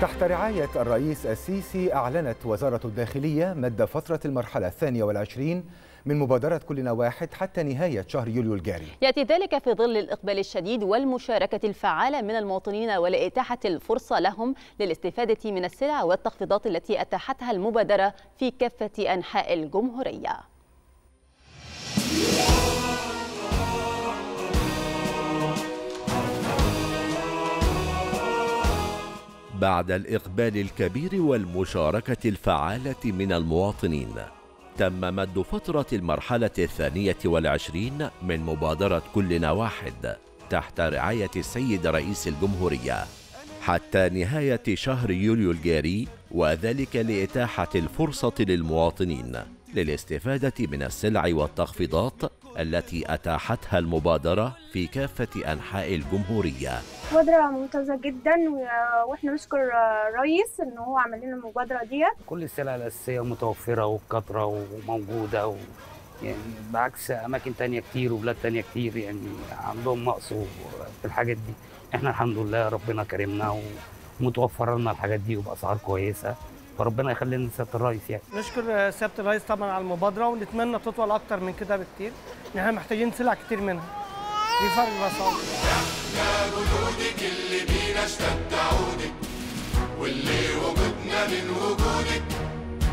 تحت رعاية الرئيس السيسي أعلنت وزارة الداخلية مد فترة المرحلة الثانية والعشرين من مبادرة كلنا واحد حتى نهاية شهر يوليو الجاري. يأتي ذلك في ظل الإقبال الشديد والمشاركة الفعالة من المواطنين ولإتاحة الفرصة لهم للاستفادة من السلع والتخفيضات التي أتاحتها المبادرة في كافة أنحاء الجمهورية. بعد الإقبال الكبير والمشاركة الفعالة من المواطنين. تم مد فترة المرحلة الثانية والعشرين من مبادرة كلنا واحد تحت رعاية السيد رئيس الجمهورية. حتى نهاية شهر يوليو الجاري وذلك لإتاحة الفرصة للمواطنين. للاستفادة من السلع والتخفيضات التي أتاحتها المبادرة في كافة أنحاء الجمهورية. مبادرة ممتازة جدا وإحنا نشكر الرئيس إن هو عمل لنا المبادرة ديت كل السلع الأساسية متوفرة وبكثرة وموجودة و... يعني بعكس أماكن تانية كتير وبلاد تانية كتير يعني عندهم نقص في الحاجات دي. إحنا الحمد لله ربنا كرمنا ومتوفر لنا الحاجات دي وبأسعار كويسة. فربنا يخلي لنا سيادة الرئيس يعني. نشكر سيادة الرئيس طبعا على المبادرة ونتمنى تطول أكتر من كده بكتير. ان إحنا محتاجين سلع كتير منها. دي فرق الاسعار جدودك اللي بينا اشتد عودك واللي وجودنا من وجودك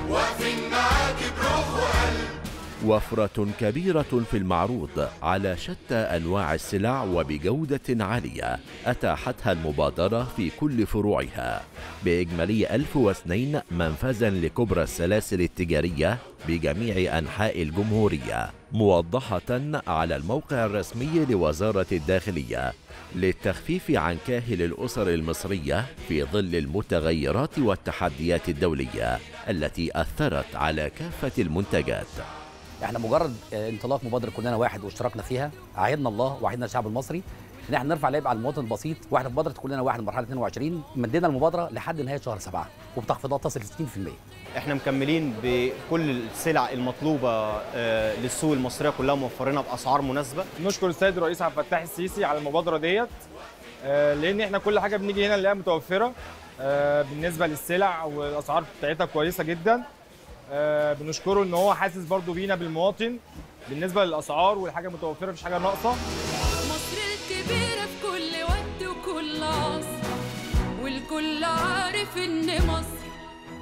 واقفين معاك وفرة كبيرة في المعروض على شتى أنواع السلع وبجودة عالية أتاحتها المبادرة في كل فروعها. بإجمالي 1002 منفذا لكبرى السلاسل التجارية بجميع أنحاء الجمهورية موضحة على الموقع الرسمي لوزارة الداخلية للتخفيف عن كاهل الأسر المصرية في ظل المتغيرات والتحديات الدولية التي أثرت على كافة المنتجات. إحنا مجرد آه، انطلاق مبادرة كلنا واحد واشتراكنا فيها عاهدنا الله وعهدنا الشعب المصري إن إحنا نرفع العبء على المواطن البسيط وإحنا في مبادرة كلنا واحد مرحلة 22 مدينا المبادرة لحد نهاية شهر 7 وبتخفيضات تصل ل 60% إحنا مكملين بكل السلع المطلوبة آه، للسوق المصرية كلها موفرينها بأسعار مناسبة. نشكر السيد الرئيس عبد الفتاح السيسي على المبادرة ديت آه، لأن إحنا كل حاجة بنيجي هنا نلاقيها متوفرة بالنسبة للسلع والأسعار بتاعتها كويسة جدا. آه، بنشكره إن هو حاسس برضو بينا بالمواطن بالنسبة للأسعار والحاجة متوفره مفيش حاجة ناقصة. مصر الكبيرة في كل وقت وكل عصر والكل عارف إن مصر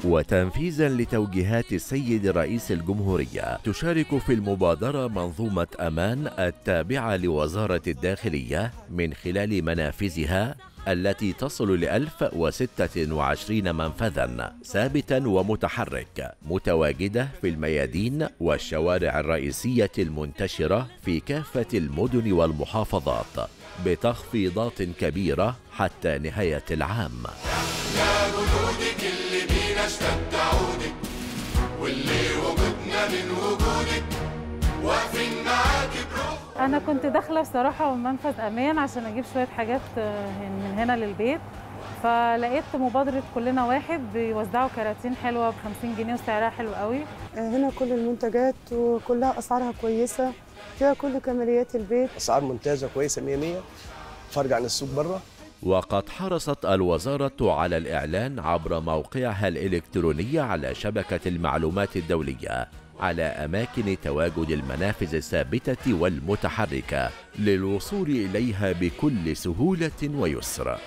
وتنفيذا لتوجيهات السيد رئيس الجمهورية تشارك في المبادرة منظومة أمان التابعة لوزارة الداخلية من خلال منافذها التي تصل ل 1026 منفذا ثابتا ومتحرك متواجدة في الميادين والشوارع الرئيسية المنتشرة في كافة المدن والمحافظات بتخفيضات كبيرة حتى نهاية العام. يا جدودك اللي بينا اشتد عودك واللي أنا كنت داخلة بصراحة منفذ أمان عشان أجيب شوية حاجات آه، من هنا للبيت. فلقيت مبادرة كلنا واحد بيوزعوا كراتين حلوة ب 50 جنيه وسعرها حلو قوي. هنا كل المنتجات وكلها أسعارها كويسة فيها كل كماليات البيت. أسعار ممتازة كويسة 100 100 فرق عن السوق بره وقد حرصت الوزارة على الإعلان عبر موقعها الإلكتروني على شبكة المعلومات الدولية. على أماكن تواجد المنافذ الثابتة والمتحركة للوصول إليها بكل سهولة ويسر.